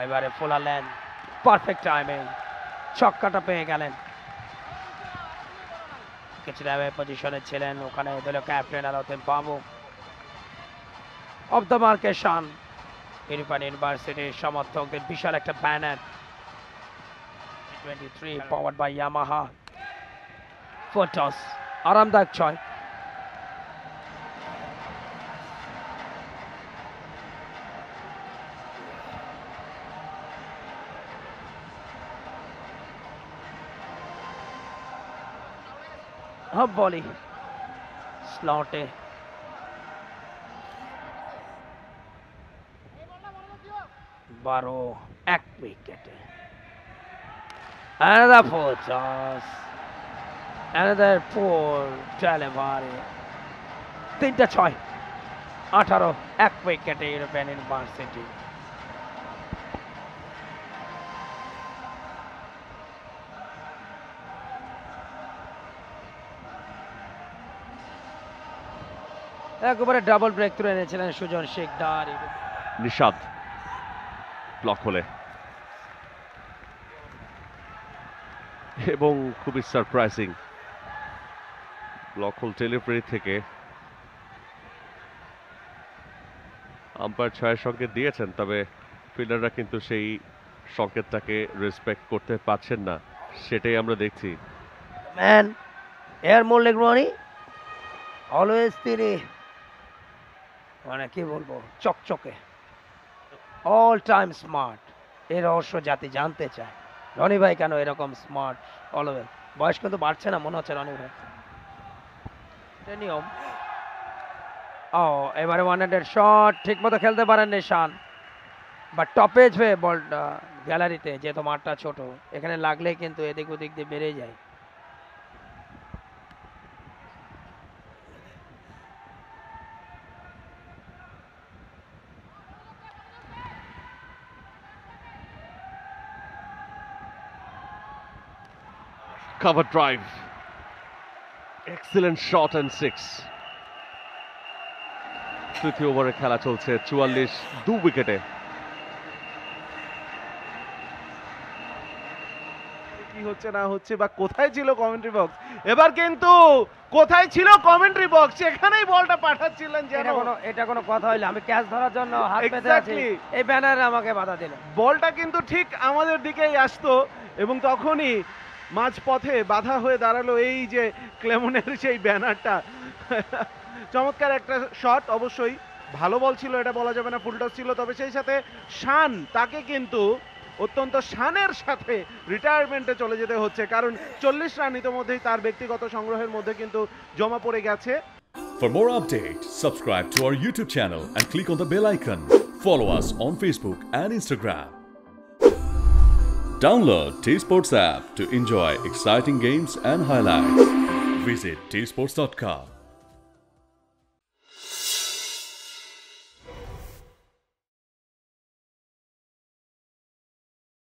এবারে ফোলালেন পারফেক্ট টাইমে ছক্কাটা পেয়ে গেলেন। কিছুটা পজিশনে ছিলেন, ওখানে দিল captain Alauddin Babu of the মার্কেশন ইউনিফান ইউনিভার্সিটির সমর্থকদের বিশাল একটা banner twenty three power by Yamaha ফোটস আরামদায়ক ছয়। হাফ বলি স্লটে বারো এক উইকেটে Another four toss. Another four delivery. তিনটা ছয় আঠারো এক উইকেটে ইউরোপিয়ান ইউনিভার্সিটি একেবারে ডাবল ব্রেক থ্রু এনেছিলেন সুজন শেখদার। নিষাদ ব্লক হলে। এবং খুবই সারপ্রাইজিং ব্লক হোল টেলিপ্রি থেকে আম্পায়ার ছয়ের সংকেত দিয়েছেন তবে ফিল্ডাররা কিন্তু সেই সংকেতটাকে রেসপেক্ট করতে পারছেন না সেটাই আমরা দেখছি। Man air more leg always তিনি মানে কি বলব, চকচকে। অল টাইম স্মার্ট এই রহস্য জাতি জানতে চায়। রনি ভাই কেন এরকম স্মার্ট অলওয়েজ বয়স কিন্তু বাড়ছে না, মনে হচ্ছে রনি ভাই। নিয়ম ও, এবারে ওয়ান হান্ড্রেড শট ঠিক মতো খেলতে পারেন নিশান বা টপেজ হয়ে বলটা গ্যালারিতে যেহেতু মাঠটা ছোট, এখানে লাগলে কিন্তু এদিক ওদিক দিয়ে বেড়ে যায়। Cover drive. Excellent shot and six. তৃতীয় ওভারে খেলা চলছে চুয়াল্লিশ দু উইকেটে কি হচ্ছে না হচ্ছে বা কোথায় ছিল কমেন্ট্রি বক্স এবার কিন্তু কোথায় ছিল কমেন্ট্রি বক্স সেখানেই বলটা পাঠাচ্ছিলেন যেন। এটা কোনো এটা কোনো কথা হইল। আমি ক্যাচ ধরার জন্য হাত পেতে আছি। এই ব্যানারে আমাকে বাধা দিল। বলটা কিন্তু ঠিক আমাদের দিকেই আসতো এবং তখনই মাঝপথে বাধা হয়ে দাঁড়াল এই যে ক্লেমনের সেই ব্যানারটা চমৎকার একটা শট অবশ্যই ভালো বল ছিল এটা বলা যাবে না ফুলটস ছিল তবে সেই সাথে শান তাকে কিন্তু অত্যন্ত শানের সাথে রিটায়ারমেন্টে চলে যেতে হচ্ছে কারণ চল্লিশ রান ইতিমধ্যেই তার ব্যক্তিগত সংগ্রহের মধ্যে কিন্তু জমা পড়ে গেছে For more updates, subscribe to our YouTube channel and click on the bell icon. Follow us on Facebook and Instagram. Download T Sports app to enjoy exciting games and highlights. Visit tsports.com.